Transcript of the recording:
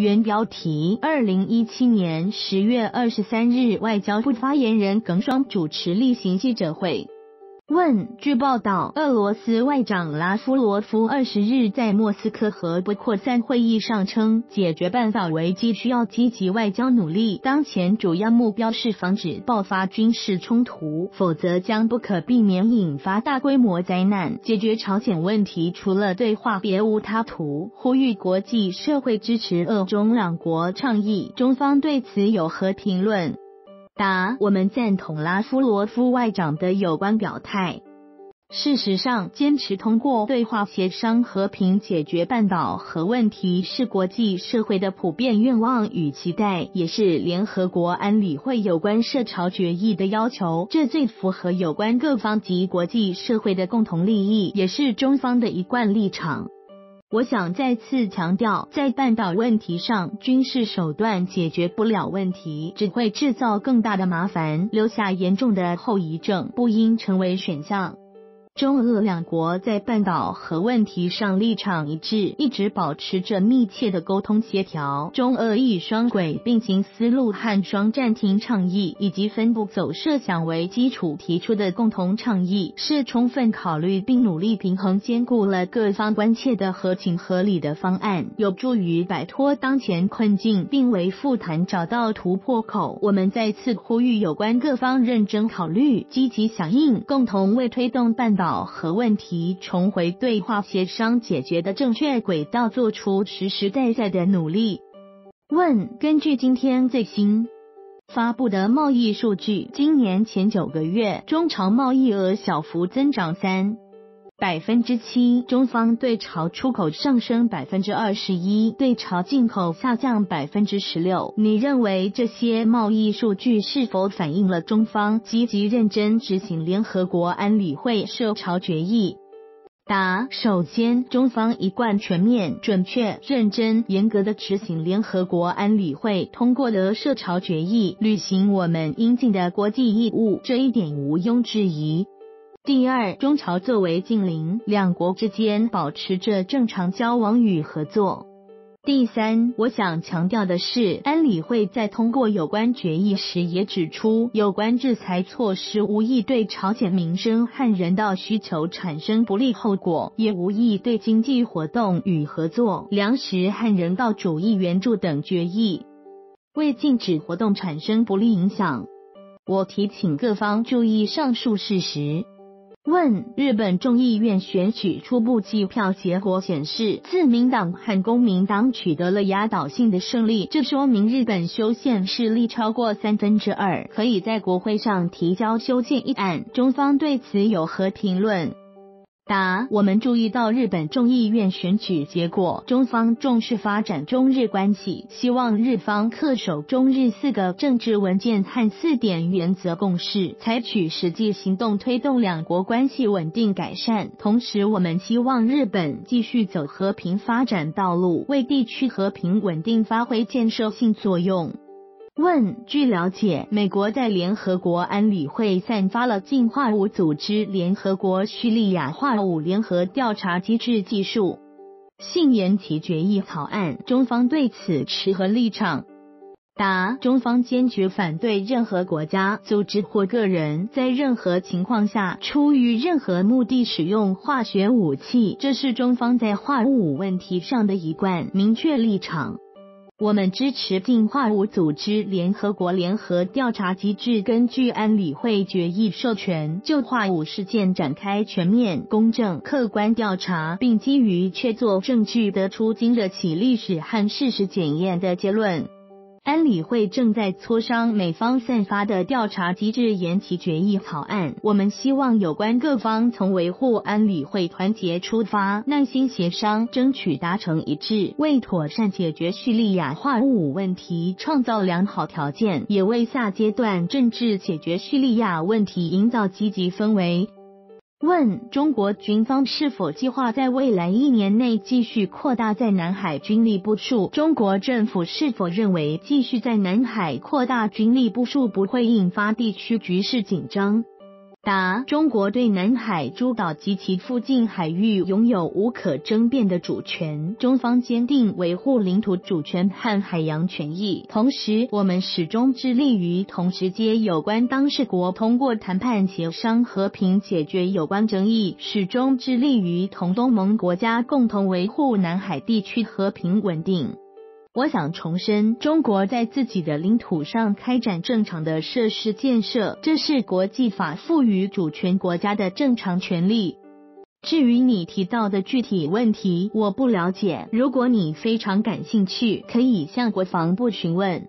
原标题：二零一七年十月二十三日，外交部发言人耿爽主持例行记者会。问：据报道，俄罗斯外长拉夫罗夫二十日在莫斯科核不扩散会议上称，解决半岛危机需要积极外交努力，当前主要目标是防止爆发军事冲突，否则将不可避免引发大规模灾难。解决朝鲜问题除了对话别无他途，呼吁国际社会支持俄中两国倡议。中方对此有何评论？答：我们赞同拉夫罗夫外长的有关表态。事实上，坚持通过对话协商和平解决半岛核问题是国际社会的普遍愿望与期待，也是联合国安理会有关涉朝决议的要求。这最符合有关各方及国际社会的共同利益，也是中方的一贯立场。我想再次强调，在半岛问题上，军事手段解决不了问题，只会制造更大的麻烦，留下严重的后遗症，不应成为选项。中俄两国在半岛核问题上立场一致，一直保持着密切的沟通协调。中俄以双轨并行思路和双暂停倡议以及分步走设想为基础提出的共同倡议，是充分考虑并努力平衡兼顾了各方关切的合情合理的方案，有助于摆脱当前困境，并为复谈找到突破口。我们再次呼吁有关各方认真考虑，积极响应，共同为推动半导和问题重回对话协商解决的正确轨道，做出实实在在的努力。问：根据今天最新发布的贸易数据，今年前九个月中长贸易额小幅增长三百分之七，中方对朝出口上升百分之二十一，对朝进口下降百分之十六。你认为这些贸易数据是否反映了中方积极认真执行联合国安理会涉朝决议？答：首先，中方一贯全面、准确、认真、严格的执行联合国安理会通过的涉朝决议，履行我们应尽的国际义务，这一点毋庸置疑。第二，中朝作为近邻，两国之间保持着正常交往与合作。第三，我想强调的是，安理会在通过有关决议时也指出，有关制裁措施无意对朝鲜民生和人道需求产生不利后果，也无意对经济活动与合作、粮食和人道主义援助等决议为禁止活动产生不利影响。我提醒各方注意上述事实。问：日本众议院选举初步计票结果显示，自民党和公民党取得了压倒性的胜利，这说明日本修宪势力超过三分之二，可以在国会上提交修宪议案。中方对此有何评论？答：我们注意到日本众议院选举结果，中方重视发展中日关系，希望日方恪守中日四个政治文件和四点原则共识，采取实际行动推动两国关系稳定改善。同时，我们希望日本继续走和平发展道路，为地区和平稳定发挥建设性作用。问：据了解，美国在联合国安理会散发了进化武组织联合国叙利亚化武联合调查机制技术信延期决议草案，中方对此持何立场？答：中方坚决反对任何国家、组织或个人在任何情况下出于任何目的使用化学武器，这是中方在化武问题上的一贯明确立场。我们支持进化五组织联合国联合调查机制根据安理会决议授权，就化武事件展开全面、公正、客观调查，并基于确凿证据得出经得起历史和事实检验的结论。安理会正在磋商美方散发的调查机制延期决议草案。我们希望有关各方从维护安理会团结出发，耐心协商，争取达成一致，为妥善解决叙利亚化武问题创造良好条件，也为下阶段政治解决叙利亚问题营造积极氛围。问中国军方是否计划在未来一年内继续扩大在南海军力部署？中国政府是否认为继续在南海扩大军力部署不会引发地区局势紧张？答：中国对南海诸岛及其附近海域拥有无可争辩的主权，中方坚定维护领土主权和海洋权益。同时，我们始终致力于同直接有关当事国通过谈判协商和平解决有关争议，始终致力于同东盟国家共同维护南海地区和平稳定。我想重申，中国在自己的领土上开展正常的设施建设，这是国际法赋予主权国家的正常权利。至于你提到的具体问题，我不了解。如果你非常感兴趣，可以向国防部询问。